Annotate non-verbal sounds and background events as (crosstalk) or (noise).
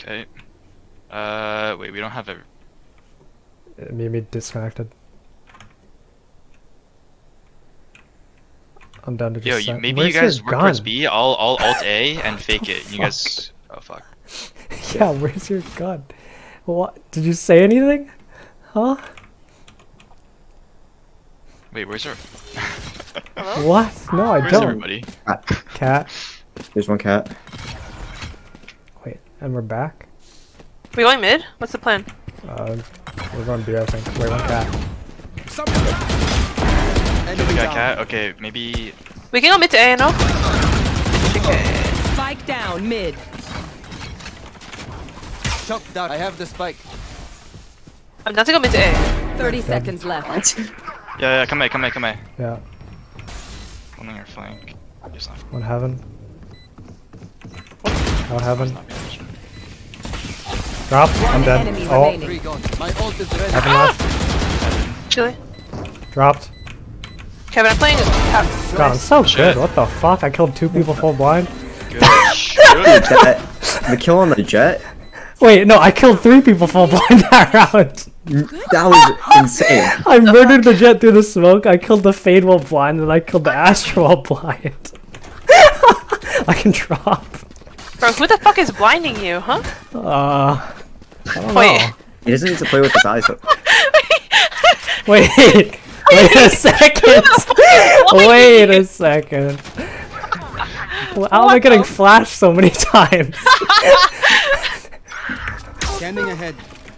Okay. Uh, wait, we don't have a. Uh, Mimi disconnected. I'm down to just Yo, you, maybe Where's you guys your work towards gun? B. I'll I'll alt A and (laughs) fake it. You guys. Oh fuck. (laughs) yeah, where's your gun? What? Did you say anything? Huh? Wait, where's our? (laughs) What? No, I Where's don't. everybody? Cat. There's one cat. Wait, and we're back? We going mid? What's the plan? Uh, we're going B, I think. Wait, one cat. We got cat. Okay, maybe. We can go mid to A, no? Spike down mid. Shock dart. I have the spike. I'm down to go mid to A. 30 seconds left. Yeah, yeah. Come here, come here, come here. Yeah, One on your flank. Just not. one heaven. Out heaven. Not. Drop. I'm dead. Oh, remaining. Three gone. My ult is ready. heaven left. Chili. Dropped. Kevin, I'm playing house. God, I'm so Shit. good. What the fuck? I killed two people full blind. Good. Good. That, (laughs) the kill on the Jett. Wait, no, I killed three people full blind (laughs) that round. That was insane. I murdered the Jett through the smoke. I killed the Fade while blind, and I killed the Astra while blind. (laughs) I can drop. Bro, who the fuck is blinding you, huh? Uh, I don't Wait. know. He doesn't need to play with his eyes. Though. (laughs) Wait, wait a second. (laughs) (laughs) Wait a second. Well, How am I getting flashed so many times? Scanning ahead.